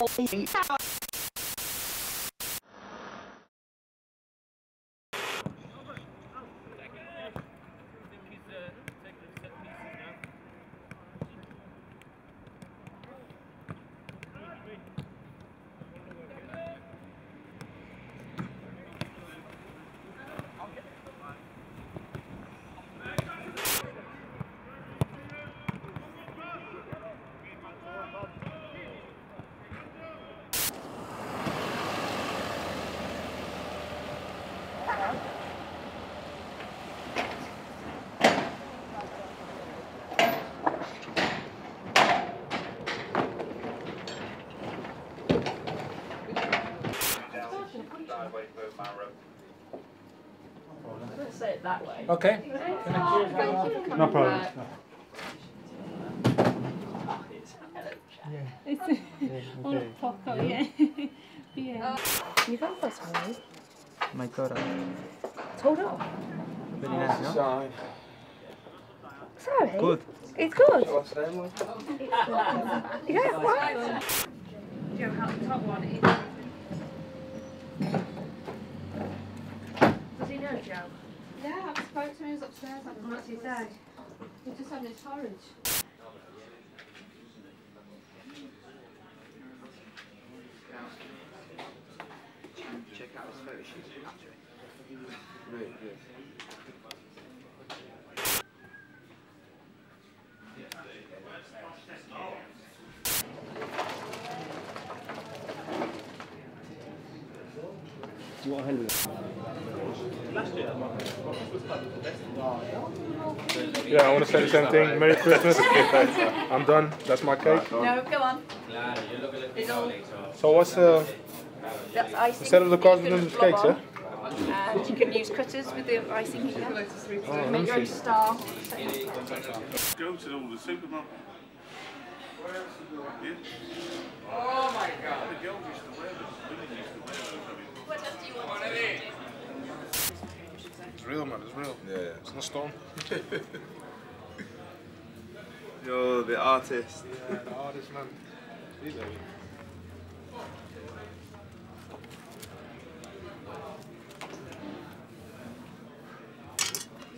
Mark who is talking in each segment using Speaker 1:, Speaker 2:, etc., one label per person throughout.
Speaker 1: Let's say it that way.
Speaker 2: Okay. No problem.
Speaker 3: Un poco, oh, yeah. yeah.
Speaker 1: Uh, you go first, Harry.
Speaker 4: My Toro.
Speaker 1: Hold up.
Speaker 4: Very nice, no?
Speaker 1: Sorry.
Speaker 4: Good.
Speaker 1: It's good. Yeah, what?
Speaker 3: Joe, how the top one is.
Speaker 1: Does he know, Joe?
Speaker 3: Yeah, I spoke to him, he was upstairs. What's he say? He's just having his porridge.
Speaker 4: Check out his photo shoot actually. Really good.
Speaker 2: Do you want a hand Yeah, I want to say the same thing. Merry Christmas. I'm done. That's my cake.
Speaker 1: No, go on. It's all.
Speaker 2: So what's uh,
Speaker 1: That's icing.
Speaker 2: instead of the cards,
Speaker 1: You
Speaker 2: we're
Speaker 1: can
Speaker 2: doing the cakes,
Speaker 1: blob
Speaker 2: yeah?
Speaker 1: And you can use cutters with the icing here.
Speaker 2: Oh,
Speaker 1: Make your own star.
Speaker 5: Go to all the supermarket. Oh my god. The girls used to wear them. Women used to wear those. I mean.
Speaker 2: It's real, man. It's real.
Speaker 6: Yeah, yeah.
Speaker 2: It's not stone.
Speaker 6: You're the artist.
Speaker 2: Yeah, the artist, man. These are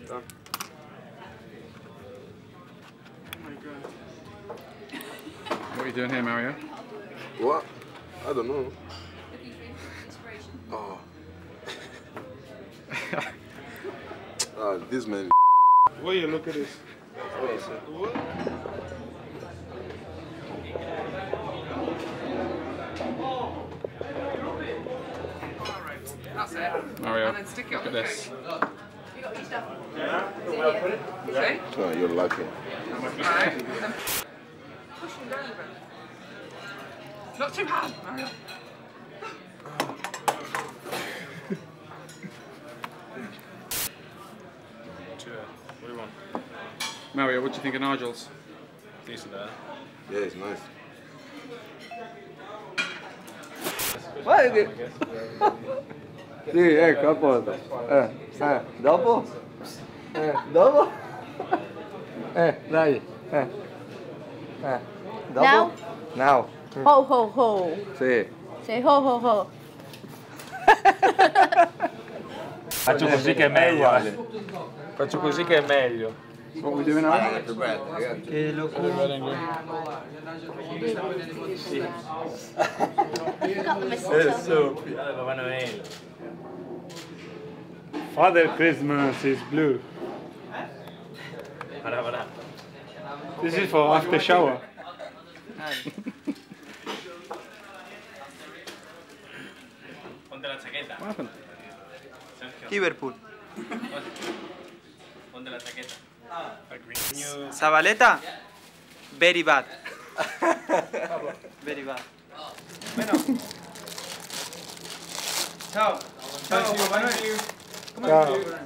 Speaker 6: Done.
Speaker 7: Oh what are you doing here, Mario?
Speaker 6: What? I don't know. Ah, this man.
Speaker 2: Will you look at this?
Speaker 7: That's it. Mario,
Speaker 3: And then stick it on
Speaker 7: look at this.
Speaker 1: You got your stuff.
Speaker 3: See?
Speaker 6: Oh, you're lucky.
Speaker 3: Right. Push him down a bit. Not too hard, Mario.
Speaker 2: What do you want?
Speaker 7: Mario, what do you think of Nigel's?
Speaker 2: Decent there.
Speaker 6: Yeah, it's nice.
Speaker 4: Vai, Sì, ecco, a posto. Eh, eh, dopo? Eh, dopo? Eh, dai. Eh. Eh. Dopo?
Speaker 1: Now?
Speaker 4: Now.
Speaker 1: Ho ho ho.
Speaker 4: Sì.
Speaker 1: Say ho ho ho.
Speaker 2: Faccio così che è meglio. eh. Faccio così che è meglio.
Speaker 7: What are we doing now?
Speaker 4: Che lo
Speaker 1: Got the mistletoe.
Speaker 2: Father Christmas is blue. This is for after shower.
Speaker 8: Ponte la chaqueta.
Speaker 7: What happened?
Speaker 4: Liverpool.
Speaker 8: ponte la chaqueta.
Speaker 4: Zabaleta? Very bad. Very bad.
Speaker 8: Ciao. Ciao, Manuel.
Speaker 2: Ciao.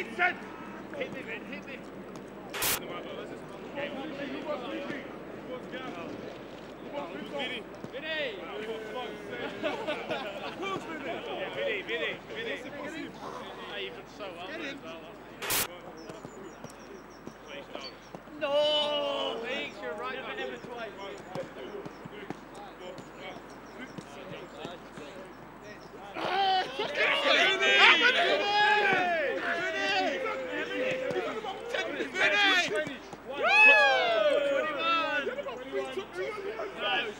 Speaker 8: No! Thanks, you're right. Never, never twice.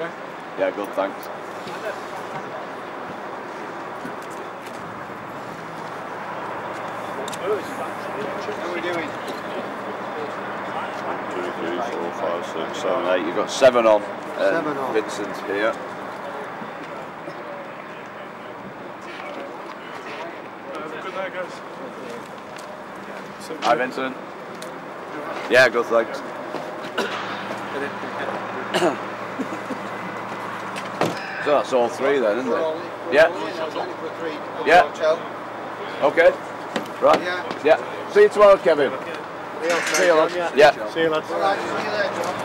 Speaker 8: on, go on, nine, ten.
Speaker 9: Hi, Nige. Yeah, good, thanks.
Speaker 4: How are we doing?
Speaker 9: Two, three, four, five, six, seven, eight. You've got seven on. And
Speaker 4: Seven on.
Speaker 9: Vincent here.
Speaker 2: Good night, guys.
Speaker 9: Hi, Vincent. Yeah, good, thanks. So that's all three then, isn't it? Yeah. Yeah. Okay. Right.
Speaker 4: Yeah.
Speaker 9: Yeah. See you tomorrow, Kevin. See you, lads. Yeah.
Speaker 2: See you, lads.